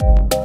you